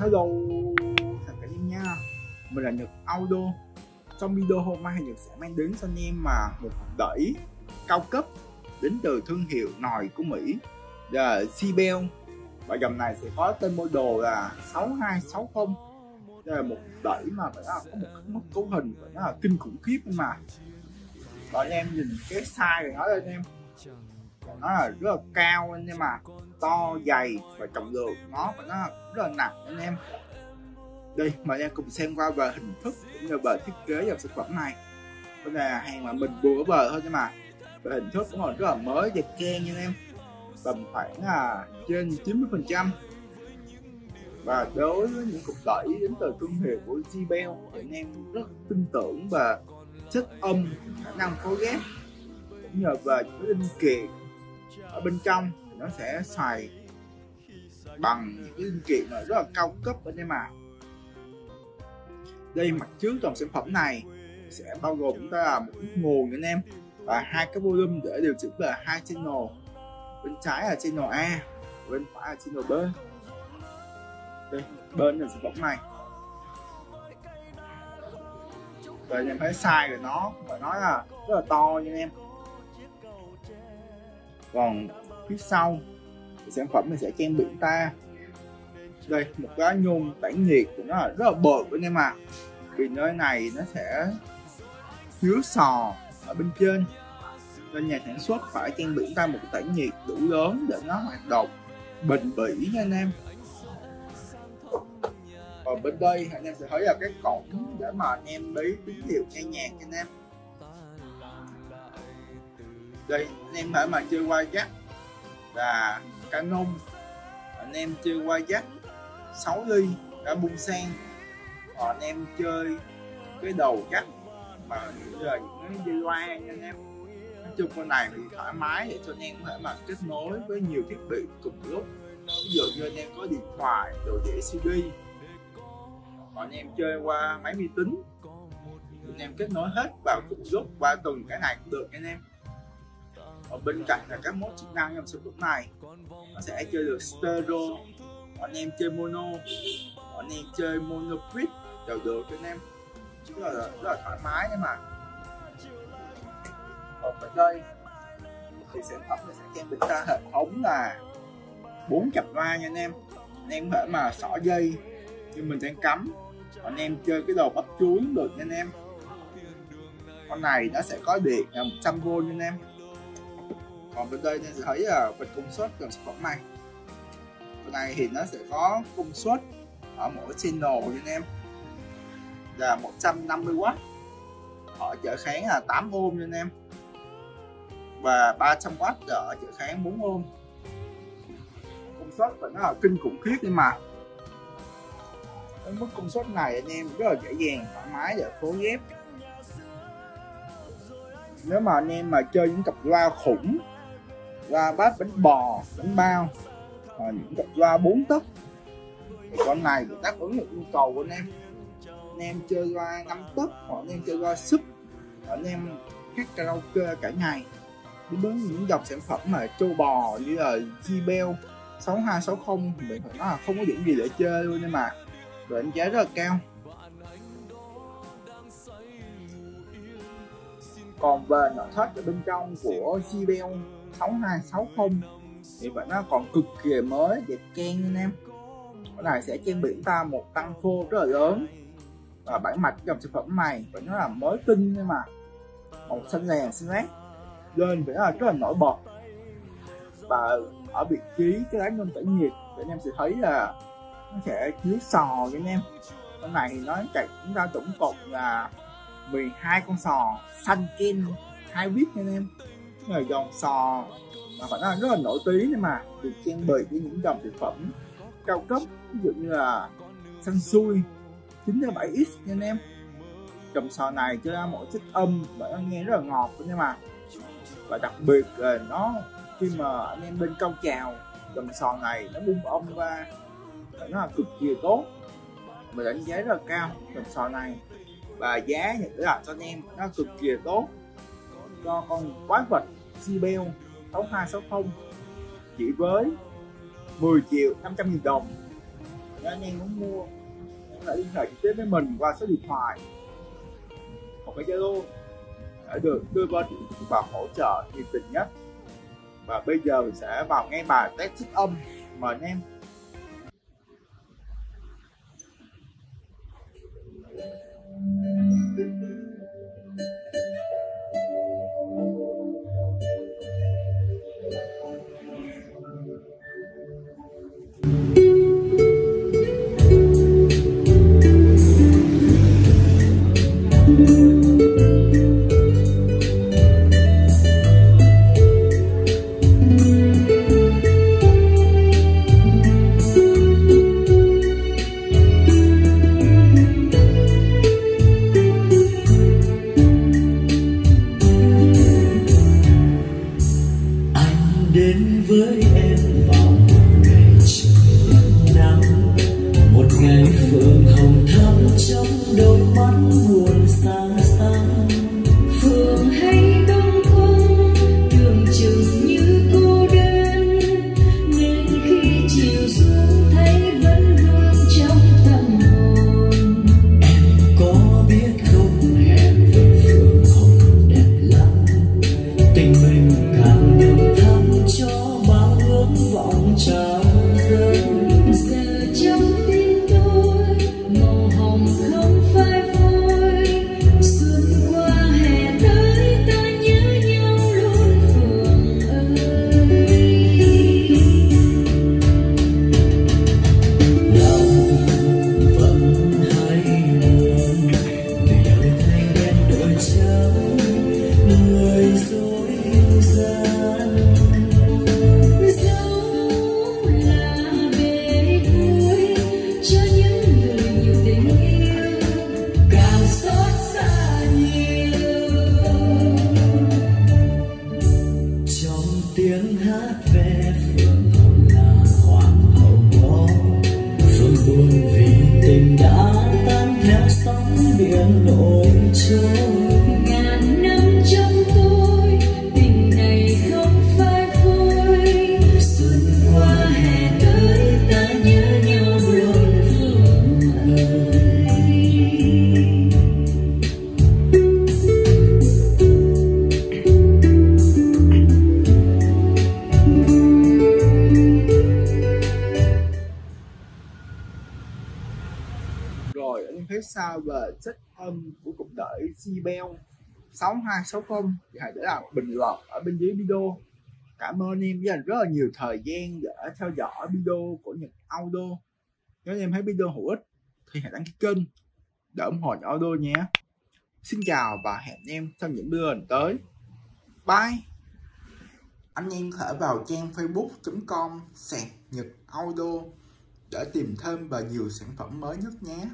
Hello chào cả em nha. Mình là Nhật audio. Trong video hôm nay Nhật sẽ mang đến cho anh em mà một đẩy cao cấp đến từ thương hiệu nồi của Mỹ, là Sibel. Và dòng này sẽ có tên model là 6260 đây là một đẩy mà phải là có một mức cấu hình, phải là kinh khủng khiếp mà. Và anh em nhìn cái size của nó đây anh em nó là rất là cao anh em mà to, dày và trọng lượng nó và nó rất là nặng anh em. Đây mời em cùng xem qua về hình thức cũng như về thiết kế dòng sản phẩm này. Đây là hàng mà mình vừa về thôi nhưng mà. Về hình thức cũng còn rất là mới và keng nha anh em. Tầm khoảng là trên 90 phần trăm. Và đối với những cục đẩy đến từ thương hiệu của JBL thì anh em rất tin tưởng và chất âm, khả năng phối ghép cũng nhờ về những linh kiện ở bên trong thì nó sẽ xài bằng những cái linh kiện rất là cao cấp anh em ạ. đây, mặt trước dòng sản phẩm này sẽ bao gồm chúng ta là một cái nguồn anh em, và hai cái volume để điều chỉnh là hai channel. Bên trái là channel A, bên phải là channel B. Đây, bên là sản phẩm này. Và anh em thấy size của nó phải nói là rất là to nha anh em còn phía sau thì sản phẩm này sẽ trang bị ta. Đây, một cái nhôm tản nhiệt của nó là rất là bợt anh em ạ. Vì nơi này nó sẽ chứa sò ở bên trên. Nên nhà sản xuất phải trang bị ta một cái tản nhiệt đủ lớn để nó hoạt động bền bỉ nha anh em. Còn bên đây anh em sẽ thấy là cái cổng để mà anh em lấy tín hiệu nghe nhạc nha anh em đây, anh em thể mà chơi qua jack là Canon anh em chơi qua jack 6 ly đã bung sen. Còn anh em chơi cái đầu jack mà như là những cái dây loa nha anh em. Nói chung con này thì thoải mái để cho anh em có thể mà kết nối với nhiều thiết bị cùng lúc. Ví dụ như anh em có điện thoại, đồ đĩa CD còn anh em chơi qua máy vi tính. Anh em kết nối hết vào cùng lúc, qua từng cái này cũng được anh em ở bên cạnh là các mốt chức năng trong sản phẩm này nó sẽ chơi được stereo anh em chơi mono anh em chơi mono quit đều được anh em. Rất là, rất là thoải mái nhưng mà. Ở bên đây thì sản phẩm này sẽ trang bị ta hệ thống là bốn cặp loa nha anh em. Anh em có thể mà xỏ dây nhưng mình sẽ cắm. Anh em chơi cái đồ bắp chuối được nha anh em. Con này nó sẽ có điện là 100V nha anh em còn bên đây nên sẽ thấy là về công suất của sản phẩm này. Con này thì nó sẽ có công suất ở mỗi channel cho anh em. Là 150W ở trở kháng là 8 ohm cho anh em. Và 300W ở trở kháng 4 ohm. Công suất vẫn nó là kinh khủng khiếp nhưng mà. Cái mức công suất này anh em rất là dễ dàng, thoải mái để phối ghép nếu mà anh em mà chơi những cặp loa khủng ra bát bánh bò, bánh bao. Và những cặp loa bốn tấc. Thì con này cũng đáp ứng được yêu cầu của anh em. Anh em chơi loa năm tấc, hoặc anh em chơi loa sub anh em hát karaoke cả ngày. Đối với những dòng sản phẩm mà châu bò, như là JBL 6260 thì mình phải nói là không có điểm gì để chơi luôn nhưng mà. Rồi đánh giá rất là cao. Còn về nội thất ở bên trong của JBL 6260 thì vẫn nó còn cực kỳ mới, đẹp keng anh em. Cái này sẽ trang bị ta một tăng phô rất là lớn. Và bản mặt dòng sản phẩm này phải nó là mới tinh nhưng mà màu xanh lè, xanh lét. Lên phải là rất là nổi bật. Và ở vị trí cái đáy nhôm tản nhiệt, thì anh em sẽ thấy là nó sẽ chứa sò với anh em. Con này thì nó chạy chúng ta tổng cộng là 12 con sò xanh ken hai vít nha anh em. Là dòng sò mà phải nói rất là nổi tiếng nhưng mà được trang bị với những dòng thực phẩm cao cấp, ví dụ như là xanh xui 97X nha anh em. Dòng sò này cho ra mỗi chất âm và nó nghe rất là ngọt nhưng mà và đặc biệt là nó khi mà anh em bên cao trào, dòng sò này nó bung âm ra, nó là cực kỳ tốt mình đánh giá rất là cao dòng sò này và giá thì là cho anh em nó cực kỳ tốt. Cho con quái vật Sibel 6260 chỉ với 10 triệu 500 nghìn đồng. Nếu anh em muốn mua hãy liên hệ trực tiếp với mình qua số điện thoại. Hoặc cái zalo để được tư vấn và hỗ trợ nhiệt tình nhất. Và bây giờ mình sẽ vào ngay bài test thích âm. Mời anh em. Đến rồi, anh em thấy sao về chất âm của cục đợi Cbel 6260 thì hãy để lại bình luận ở bên dưới video. Cảm ơn em dành rất là nhiều thời gian để theo dõi video của Nhật Audio. Nếu anh em thấy video hữu ích, thì hãy đăng ký kênh để ủng hộ Nhật Audio nhé. Xin chào và hẹn em trong những video lần tới. Bye! Anh em có thể vào trang facebook.com sạc Nhật Audio để tìm thêm và nhiều sản phẩm mới nhất nhé.